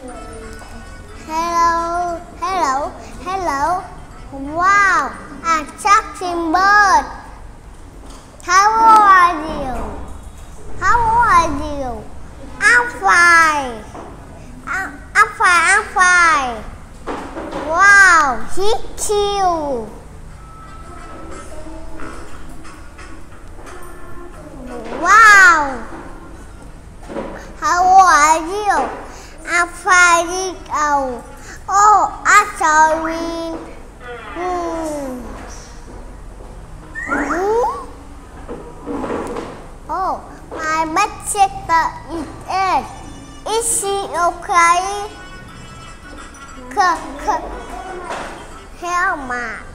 Hello, hello, hello. Wow, a talking bird. How are you? How are you? I'm fine. I'm, I'm fine, I'm fine. Wow, he cute. Wow. How are you? Oh, oh, I'm sorry. Hmm. Hmm? Oh, my bed sister is in. Is she okay? C- help me.